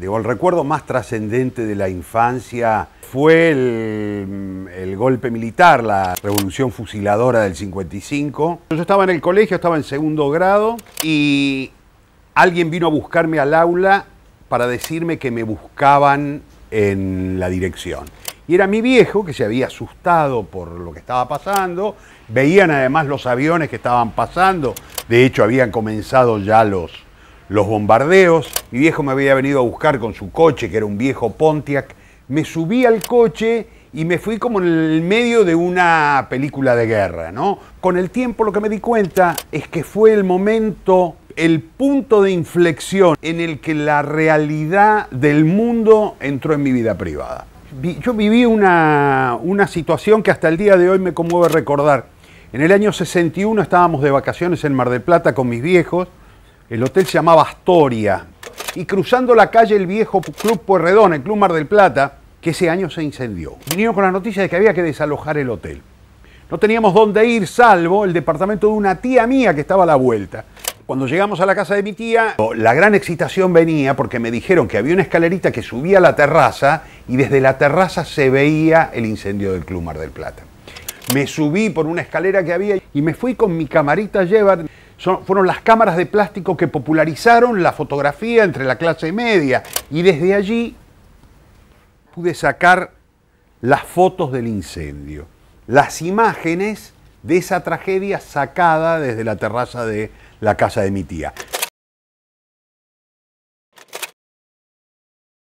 El recuerdo más trascendente de la infancia fue el, el, golpe militar, la revolución fusiladora del 55. Yo estaba en el colegio, estaba en segundo grado y alguien vino a buscarme al aula para decirme que me buscaban en la dirección. Y era mi viejo que se había asustado por lo que estaba pasando. Veían además los aviones que estaban pasando. De hecho, habían comenzado ya los, los bombardeos. Mi viejo me había venido a buscar con su coche, que era un viejo Pontiac. Me subí al coche y me fui como en el medio de una película de guerra, ¿no? Con el tiempo lo que me di cuenta es que fue el momento, el punto de inflexión en el que la realidad del mundo entró en mi vida privada yo viví una, una, situación que hasta el día de hoy me conmueve recordar. En el año 61 estábamos de vacaciones en Mar del Plata con mis viejos. El hotel se llamaba Astoria. Y cruzando la calle el viejo Club Puerredón, el Club Mar del Plata, que ese año se incendió. Vinieron con la noticia de que había que desalojar el hotel. No teníamos dónde ir salvo el departamento de una tía mía que estaba a la vuelta. Cuando llegamos a la casa de mi tía, la gran excitación venía porque me dijeron que había una escalerita que subía a la terraza y desde la terraza se veía el incendio del Club Mar del Plata. Me subí por una escalera que había y me fui con mi camarita llevar. Fueron las cámaras de plástico que popularizaron la fotografía entre la clase media y desde allí pude sacar las fotos del incendio, las imágenes de esa tragedia sacada desde la terraza de la casa de mi tía.